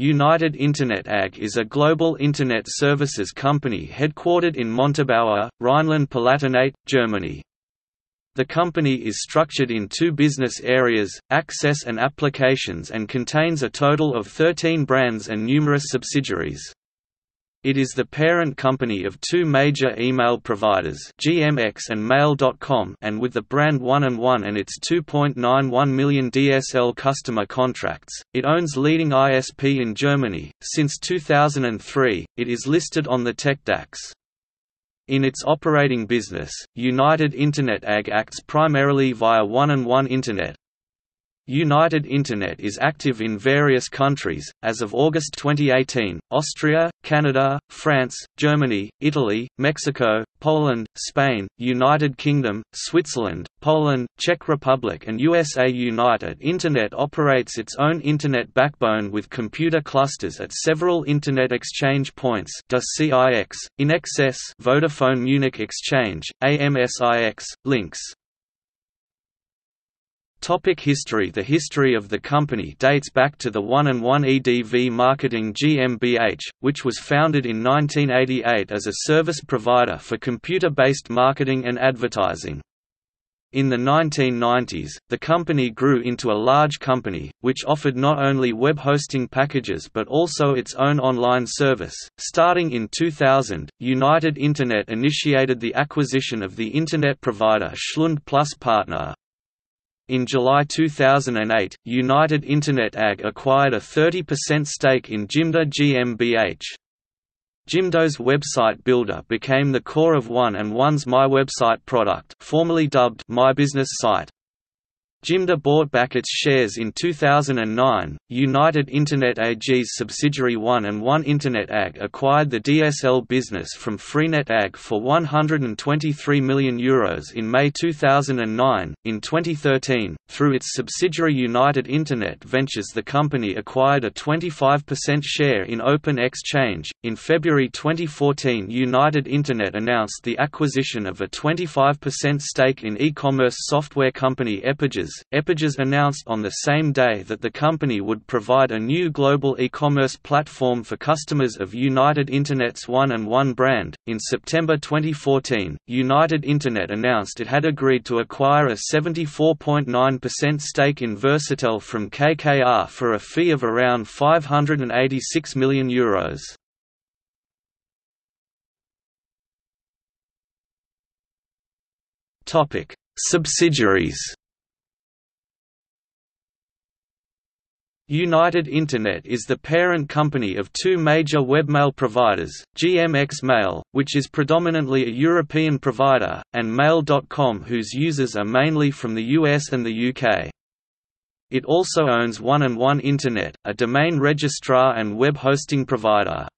United Internet AG is a global Internet services company headquartered in Montabaur, Rhineland-Palatinate, Germany. The company is structured in two business areas, access and applications and contains a total of 13 brands and numerous subsidiaries. It is the parent company of two major email providers GMX and Mail.com and with the brand One and One and its 2.91 million DSL customer contracts, it owns leading ISP in Germany. Since 2003, it is listed on the TecDAX. In its operating business, United Internet AG acts primarily via One and One Internet, United Internet is active in various countries. As of August 2018, Austria, Canada, France, Germany, Italy, Mexico, Poland, Spain, United Kingdom, Switzerland, Poland, Czech Republic, and USA. United Internet operates its own Internet backbone with computer clusters at several Internet exchange points CIX, INXS, Vodafone Munich Exchange, AMSIX, LINX. Topic history The history of the company dates back to the One and One EDV Marketing GmbH, which was founded in 1988 as a service provider for computer-based marketing and advertising. In the 1990s, the company grew into a large company, which offered not only web hosting packages but also its own online service. Starting in 2000, United Internet initiated the acquisition of the internet provider Schlund Plus Partner, in July 2008, United Internet AG acquired a 30% stake in Jimdo GmbH. Jimdo's website builder became the core of One and One's MyWebsite product formerly dubbed My Business Site. Jimdo bought back its shares in 2009. United Internet AG's subsidiary One and One Internet AG acquired the DSL business from Freenet AG for €123 million Euros in May 2009. In 2013, through its subsidiary United Internet Ventures, the company acquired a 25% share in Open-Xchange. In February 2014, United Internet announced the acquisition of a 25% stake in e commerce software company ePages ePages announced on the same day that the company would provide a new global e-commerce platform for customers of United Internet's One and One brand. In September 2014, United Internet announced it had agreed to acquire a 74.9% stake in Versatel from KKR for a fee of around €586 million. Euros. Topic: Subsidiaries United Internet is the parent company of two major webmail providers, GMX Mail, which is predominantly a European provider, and Mail.com whose users are mainly from the US and the UK. It also owns One and One Internet, a domain registrar and web hosting provider.